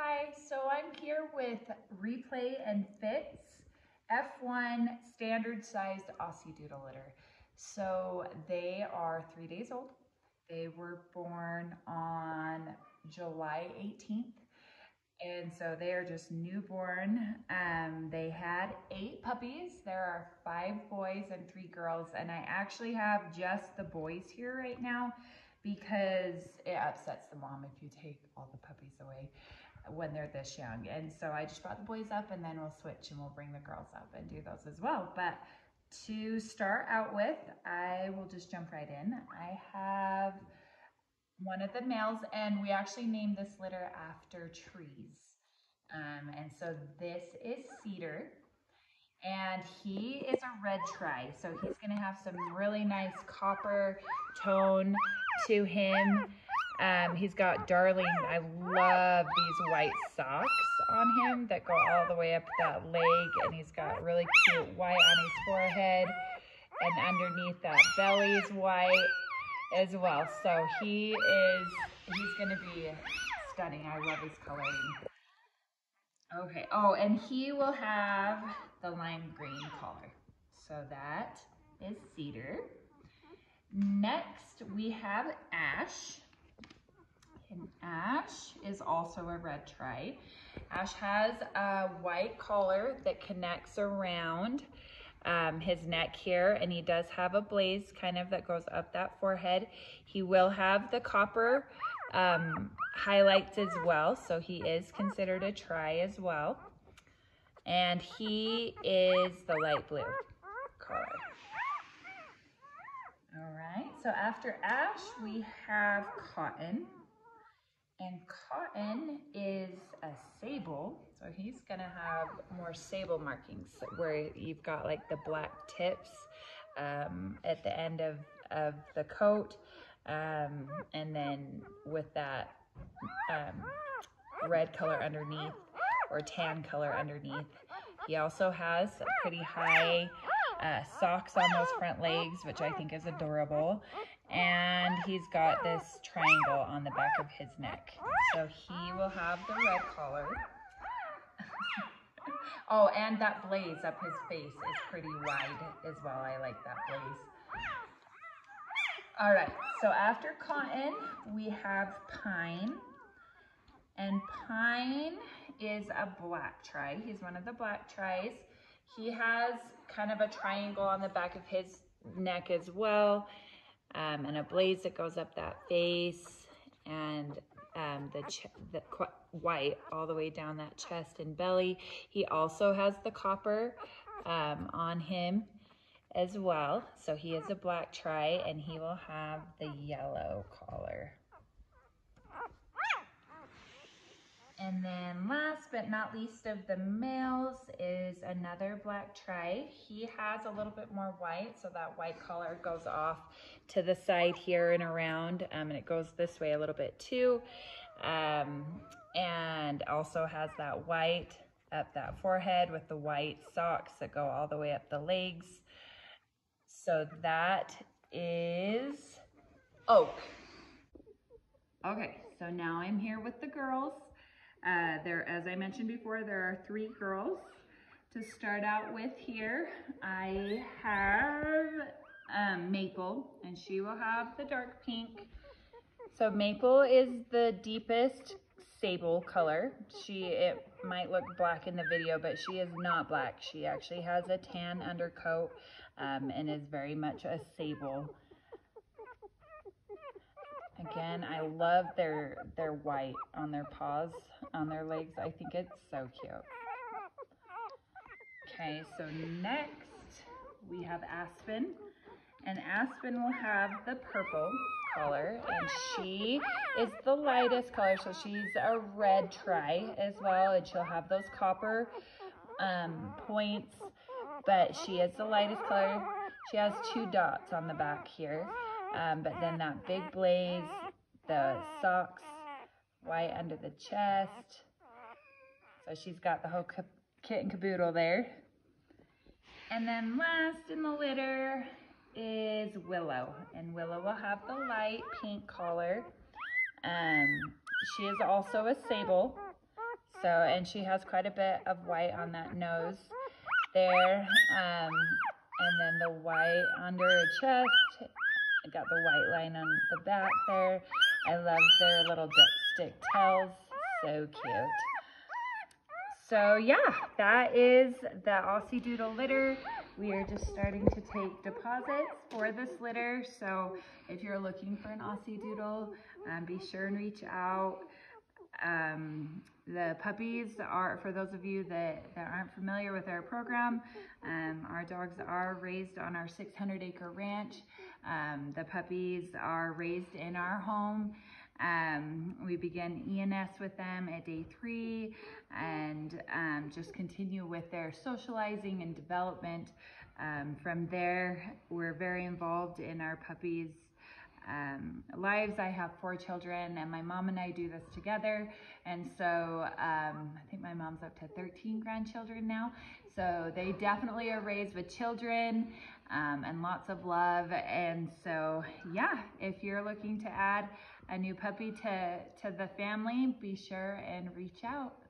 Hi, so I'm here with Replay and Fits F1 standard sized Aussiedoodle litter. So they are three days old. They were born on July 18th. And so they are just newborn. Um, they had eight puppies. There are five boys and three girls. And I actually have just the boys here right now because it upsets the mom if you take all the puppies away when they're this young. And so I just brought the boys up and then we'll switch and we'll bring the girls up and do those as well. But to start out with, I will just jump right in. I have one of the males and we actually named this litter after trees. Um, and so this is Cedar and he is a red tri. So he's gonna have some really nice copper tone to him. Um, he's got darling, I love these white socks on him that go all the way up that leg. And he's got really cute white on his forehead. And underneath that belly is white as well. So he is, he's going to be stunning. I love his coloring. Okay. Oh, and he will have the lime green color. So that is Cedar. Next, we have Ash. And Ash is also a red tri. Ash has a white collar that connects around um, his neck here, and he does have a blaze kind of that goes up that forehead. He will have the copper um, highlights as well, so he is considered a tri as well. And he is the light blue color. All right, so after Ash, we have Cotton. And Cotton is a sable, so he's gonna have more sable markings where you've got like the black tips um, at the end of, of the coat. Um, and then with that um, red color underneath or tan color underneath. He also has pretty high uh, socks on those front legs, which I think is adorable. And he's got this triangle on the back of his neck. So he will have the red collar. oh, and that blaze up his face is pretty wide as well. I like that blaze. All right, so after cotton, we have pine. And pine is a black tri. He's one of the black tris. He has kind of a triangle on the back of his neck as well, um, and a blaze that goes up that face, and um, the, the white all the way down that chest and belly. He also has the copper um, on him as well. So he is a black tri, and he will have the yellow collar. And then last but not least of the males is another black tri. He has a little bit more white, so that white collar goes off to the side here and around, um, and it goes this way a little bit too. Um, and also has that white up that forehead with the white socks that go all the way up the legs. So that is oak. Okay, so now I'm here with the girls. Uh, there, as I mentioned before, there are three girls. To start out with here, I have um, Maple, and she will have the dark pink. So Maple is the deepest sable color. She, it might look black in the video, but she is not black. She actually has a tan undercoat um, and is very much a sable Again, I love their, their white on their paws, on their legs. I think it's so cute. Okay, so next we have Aspen. And Aspen will have the purple color. And she is the lightest color. So she's a red tri as well. And she'll have those copper um, points. But she is the lightest color. She has two dots on the back here. Um, but then that big blaze, the socks, white under the chest. So she's got the whole kit and caboodle there. And then last in the litter is Willow. And Willow will have the light pink collar. Um, she is also a sable. So, and she has quite a bit of white on that nose there. Um, and then the white under her chest. I got the white line on the back there. I love their little dipstick tails. So cute. So yeah, that is the Aussiedoodle litter. We are just starting to take deposits for this litter. So if you're looking for an Aussiedoodle, um, be sure and reach out. Um, the puppies are, for those of you that, that aren't familiar with our program, um, our dogs are raised on our 600 acre ranch. Um, the puppies are raised in our home. Um, we begin ENS with them at day three and um, just continue with their socializing and development. Um, from there, we're very involved in our puppies' um, lives. I have four children and my mom and I do this together. And so um, I think my mom's up to 13 grandchildren now. So they definitely are raised with children um, and lots of love. And so, yeah, if you're looking to add a new puppy to, to the family, be sure and reach out.